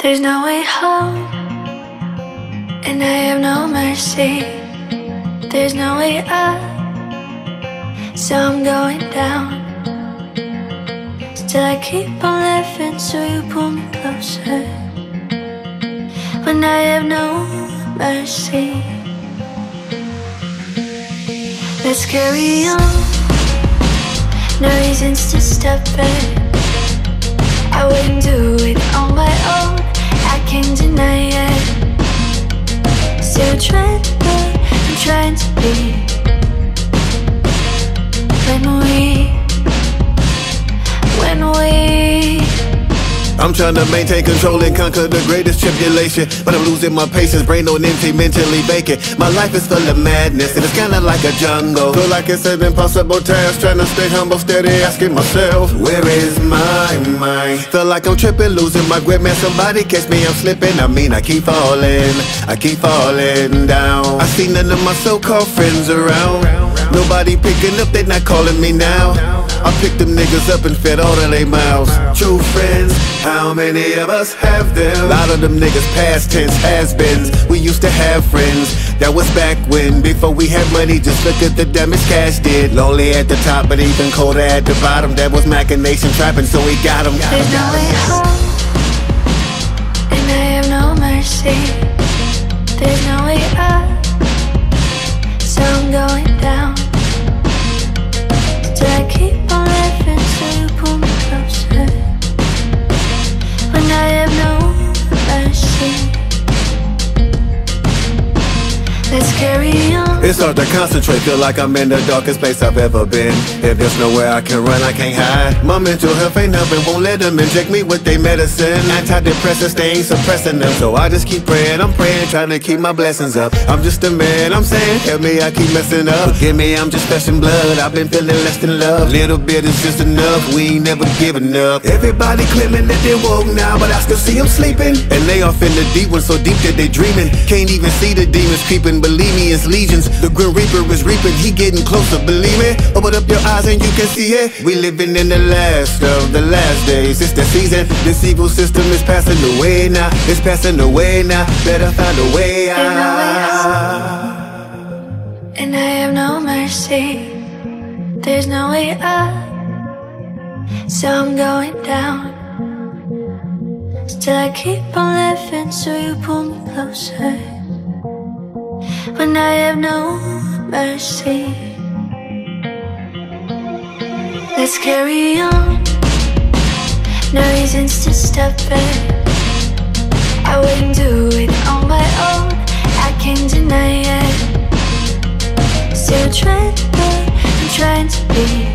There's no way home, and I have no mercy. There's no way up, so I'm going down. Still, I keep on living, so you pull me closer. When I have no mercy, let's carry on. No reasons to stop it. I wouldn't do it can't deny it. Still trying I'm trying to be. I'm trying to maintain control and conquer the greatest tribulation. But I'm losing my patience, brain on empty, mentally vacant. My life is full of madness, and it's kinda like a jungle. Feel like it's an impossible task, trying to stay humble, steady, asking myself, Where is my mind? Feel like I'm tripping, losing my grip, man. Somebody catch me, I'm slipping. I mean, I keep falling, I keep falling down. I see none of my so called friends around. Nobody picking up, they not calling me now. I picked them niggas up and fed all of their mouths. True friends, how many of us have them? A lot of them niggas past tense has-beens. We used to have friends. That was back when, before we had money, just look at the damage cash did. Lonely at the top, but even colder at the bottom. That was machination trapping, so we got them. There's no way home, and I have no mercy. There's no way carry on. It's hard to concentrate, feel like I'm in the darkest place I've ever been. If there's nowhere I can run, I can't hide. My mental health ain't helping, won't let them inject me with their medicine. Antidepressants, they ain't suppressing them. So I just keep praying, I'm praying, trying to keep my blessings up. I'm just a man, I'm saying, help me, I keep messing up. Forgive me, I'm just flesh and blood. I've been feeling less than love. Little bit is just enough, we ain't never giving up. Everybody claiming that they woke now, but I still see them sleeping. And they off in the deep one, so deep that they dreaming. Can't even see the demons creeping, believe me, it's legions. The Grim Reaper is reaping, he getting closer, believe me. Open up your eyes and you can see it. We living in the last of the last days. It's the season. This evil system is passing away now. It's passing away now. Better find a way out. And I have no mercy. There's no way up, so I'm going down. Still, I keep on living, so you pull me closer. When I have no mercy, let's carry on. No reasons to stop it. I wouldn't do it on my own. I can't deny it. Still trying be, I'm trying to be